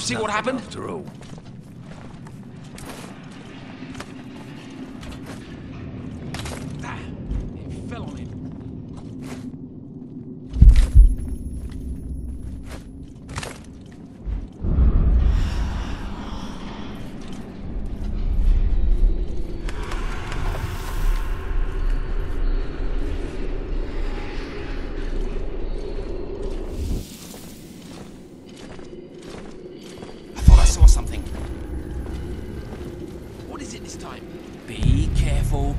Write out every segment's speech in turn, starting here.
See what happened? After all. Ah, it fell on him. I thought I saw something. What is it this time? Be careful.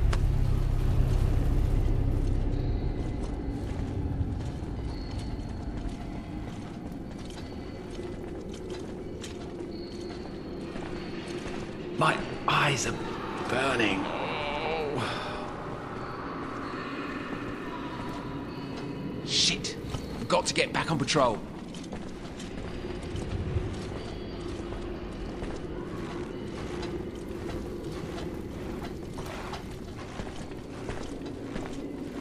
My eyes are burning. Shit. We've got to get back on patrol.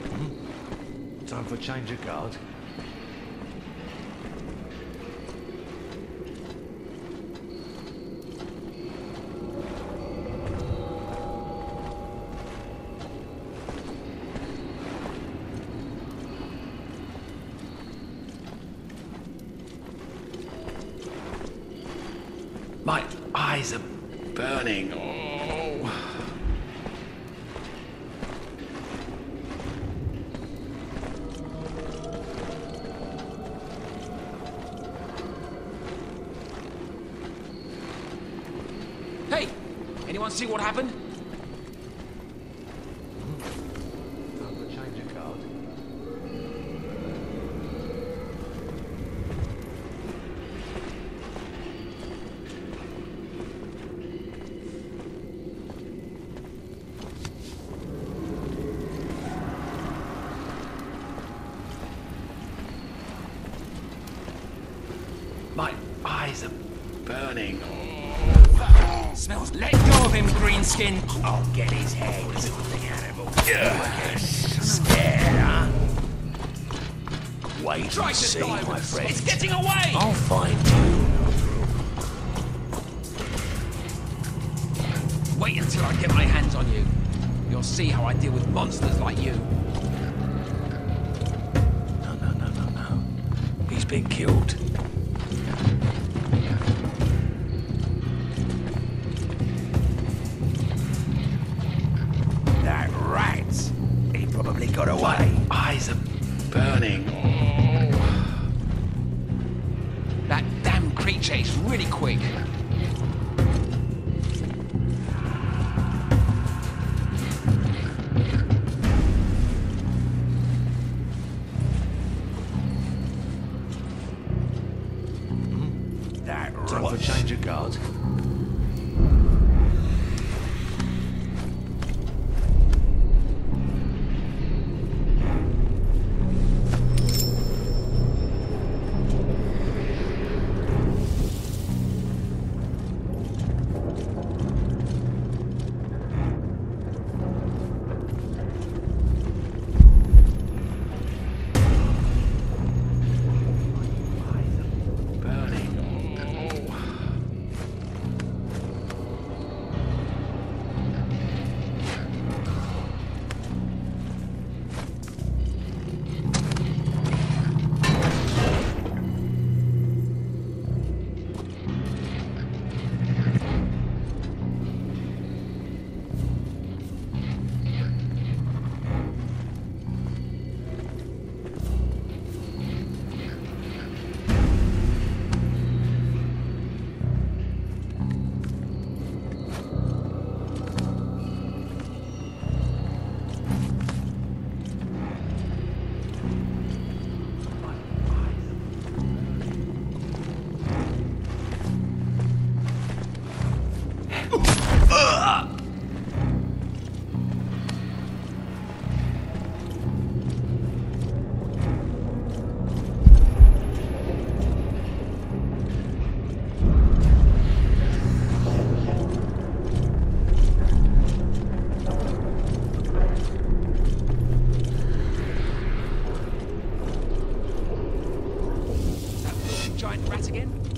Hmm. Time for change of guard. My eyes are burning. Oh. Hey! Anyone see what happened? Time for a change of guard. My eyes are burning. Smells. Let go of him, Greenskin. I'll get his head, animal. Scared, huh? Wait Try and to see, die my friend. It's getting away! I'll find you. Wait until I get my hands on you. You'll see how I deal with monsters like you. No, no, no, no, no. He's been killed. Giant rat again?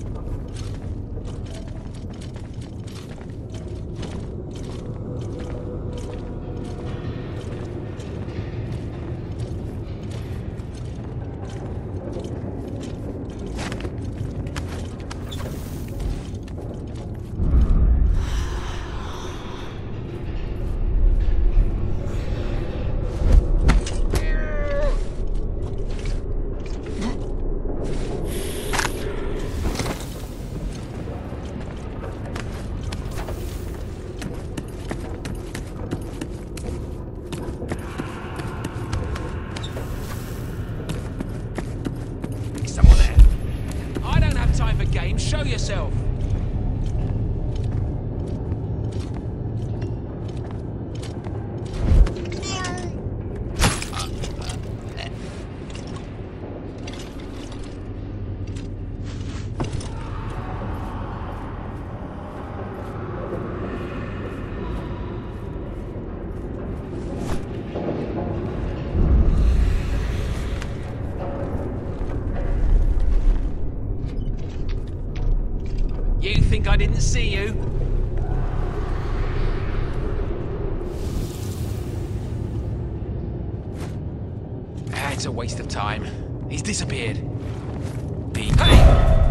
See you? It's a waste of time. He's disappeared. Hey!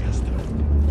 です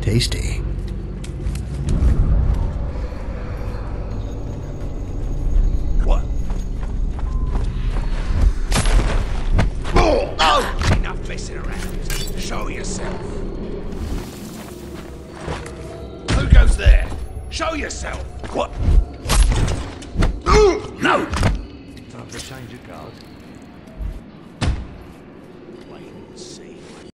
Tasty.